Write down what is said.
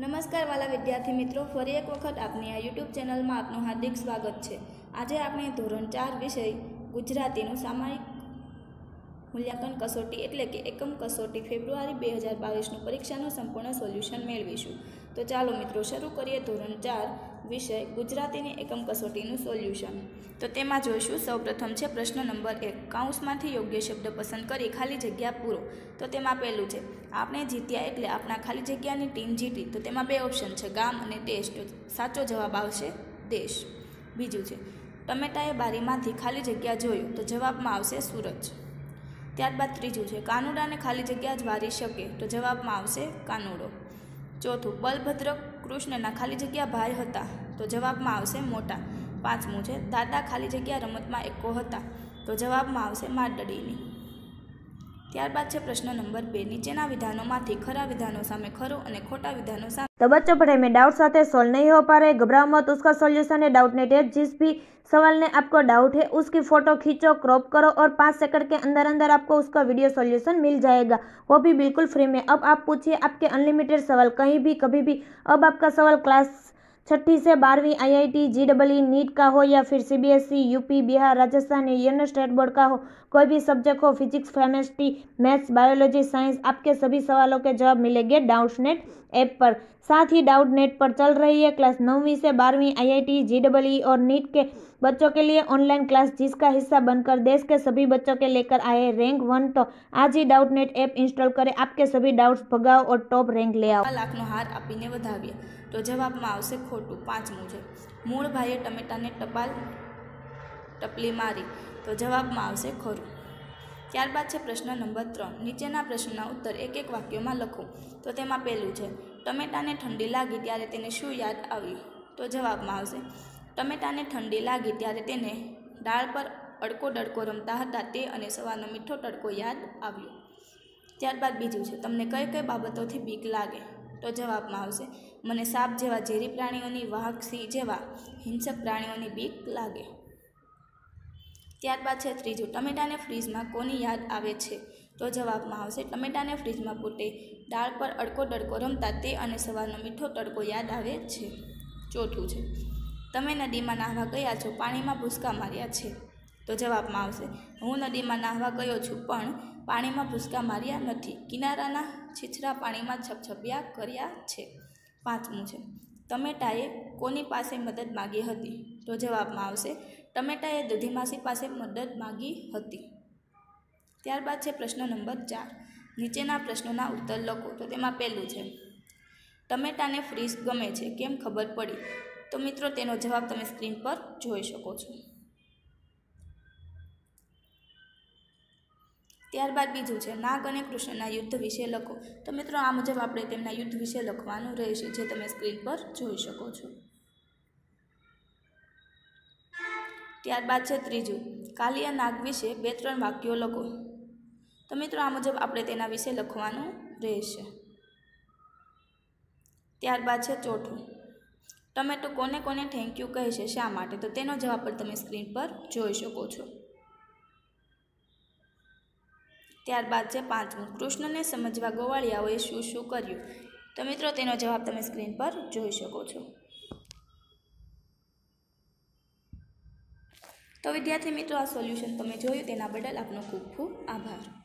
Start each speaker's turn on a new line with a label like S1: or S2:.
S1: નમસ્કાર વાલા વિદ્યાર્થી મિત્રો, ફરી એક વખત આપની આ યુટ્યુબ ચેનલમાં આપનું હાર્દિક સ્વાગત છે. આજે આપણે ધોરણ ચાર વિષય ગુજરાતીનું સામાયિક મૂલ્યાંકન કસોટી એટલે કે એકમ કસોટી ફેબ્રુઆરી બે હજાર બાવીસનું પરીક્ષાનું સંપૂર્ણ સોલ્યુશન મેળવીશું. તો ચાલો મિત્રો, શરૂ કરીએ ધોરણ ચાર વિષય ગુજરાતીની એકમ કસોટીનું સોલ્યુશન. તો તેમાં જોઈશું, સૌપ્રથમ છે પ્રશ્ન નંબર એક. કાઉન્સમાંથી યોગ્ય શબ્દ પસંદ કરી ખાલી જગ્યા પૂરો. તો તેમાં પહેલું છે, આપણે જીત્યા એટલે આપણા ખાલી જગ્યાની ટીમ જીતી. તો તેમાં બે ઓપ્શન છે, ગામ અને દેશ. તો સાચો જવાબ આવશે દેશ. બીજું છે, ટમેટાએ બારીમાંથી ખાલી જગ્યા જોયું. તો જવાબમાં આવશે સૂરજ. ત્યારબાદ ત્રીજું છે, કાનુડાને ખાલી જગ્યા જ વારી શકે તો જવાબમાં આવશે કાનુડો. ચોથું, બલભદ્ર કૃષ્ણના ખાલી જગ્યા ભાઈ હતા તો જવાબમાં આવશે મોટા. પાંચમું છે, દાદા ખાલી જગ્યા રમતમાં એકો હતા તો જવાબમાં આવશે મારડડીની ત્યારબાદ છે પ્રશ્ન નંબર બે નીચેના વિધાનોમાંથી ખરા વિધાનો સામે ખરું અને ખોટા વિધાનો સામે
S2: तो बच्चों पढ़ाई में डाउट्स आते हैं सॉल्व नहीं हो पा रहे घबराओ मत उसका सॉल्यूशन है डाउट नेट है जिस भी सवाल ने आपको डाउट है उसकी फोटो खींचो क्रॉप करो और पाँच सेकंड के अंदर अंदर आपको उसका वीडियो सॉल्यूशन मिल जाएगा वो भी बिल्कुल फ्री में अब आप पूछिए आपके अनलिमिटेड सवाल कहीं भी कभी भी अब आपका सवाल क्लास छठी से बारहवीं आईआईटी जीडब्ल्यू नीट का हो या फिर सीबीएसई यूपी बिहार, राजस्थान या स्टेट बोर्ड का हो, कोई भी सब्जेक्ट हो physics chemistry maths biology science आपके सभी सवालों के जवाब मिलेंगे डाउट नेट ऐप पर। साथ ही डाउट नेट पर चल रही है क्लास नौवीं से बारहवीं आईआईटी जीडब्ल्यू और नीट के बच्चों के लिए ऑनलाइन क्लास जिसका हिस्सा बनकर देश के सभी बच्चों के लेकर आए रैंक वन तो आज ही डाउट नेट ऐप इंस्टॉल करें आपके सभी डाउट्स भगाओ और टॉप रैंक ले आओ
S1: લાખનો હાર આપીને વધાવ્યા તો જવાબમાં આવશે ખોટું પાંચમું છે મૂળ ભાઈએ ટમેટાને ટપાલ ટપલી મારી તો જવાબમાં આવશે ખરું ત્યારબાદ છે પ્રશ્ન નંબર ત્રણ નીચેના પ્રશ્નના ઉત્તર એક એક વાક્યોમાં લખો તો તેમાં પહેલું છે ટમેટાને ઠંડી લાગી ત્યારે તેને શું યાદ આવ્યું તો જવાબમાં આવશે ટમેટાને ઠંડી લાગી ત્યારે તેને ડાળ પર અડકો ડડકો રમતા હતા તે અને સવારનો મીઠો તડકો યાદ આવ્યો. ત્યારબાદ બીજું છે, તમને કઈ કઈ બાબતોથી બીક લાગે? તો જવાબમાં આવશે, મને સાપ જેવા ઝેરી પ્રાણીઓની વાહક સિંહ જેવા હિંસક પ્રાણીઓની બીક લાગે. ત્યારબાદ છે ત્રીજું, ટમેટાને ફ્રીજમાં કોની યાદ આવે છે? તો જવાબમાં આવશે, ટમેટાને ફ્રીજમાં પોતે દાળ પર અડકો ડડકો રમતા તે અને સવારનો મીઠો તડકો યાદ આવે છે. ચોથું છે તમે નદીમાં નાહવા ગયા છો, પાણીમાં ભૂસકા માર્યા છે. તો જવાબમાં આવશે, હું નદીમાં નાહવા ગયો છું, પણ પાણીમાં ભૂસકા માર્યા નથી. કિનારાના છીછરા પાણીમાં છપછપિયા કર્યા છે. પાંચમું છે, ટમેટાએ કોની પાસે મદદ માગી હતી? તો જવાબમાં આવશે, ટમેટાએ દૂધીમાસી પાસે મદદ માગી હતી. ત્યારબાદ છે પ્રશ્ન નંબર ચાર, નીચેના પ્રશ્નોના ઉત્તર લખો. તો તેમાં પહેલું છે, ટમેટાને ફ્રીઝ ગમે છે, કેમ ખબર પડી? તો મિત્રો, તેનો જવાબ તમે સ્ક્રીન પર જોઈ શકો છો. ત્યારબાદ બીજું છે, નાગ અને કૃષ્ણના યુદ્ધ વિશે લખો. તો મિત્રો, આ મુજબ આપણે તેમના યુદ્ધ વિશે લખવાનું રહેશે, જે તમે સ્ક્રીન પર જોઈ શકો છો. ત્યારબાદ છે ત્રીજું, કાલિયા નાગ વિશે બે ત્રણ વાક્યો લખો. તો મિત્રો, આ મુજબ આપણે તેના વિશે લખવાનું રહેશે. ત્યારબાદ છે ચોથું ટમેટો કોને કોને થેન્ક યુ કહે છે, શા માટે? તો તેનો જવાબ પણ તમે સ્ક્રીન પર જોઈ શકો છો. ત્યારબાદ છે પાંચમું, કૃષ્ણને સમજવા ગોવાળિયાઓએ શું શું કર્યું? તો મિત્રો, તેનો જવાબ તમે સ્ક્રીન પર જોઈ શકો છો. તો વિદ્યાર્થી મિત્રો, આ સોલ્યુશન તમે જોયું, તેના બદલ આપનો ખૂબ ખૂબ આભાર.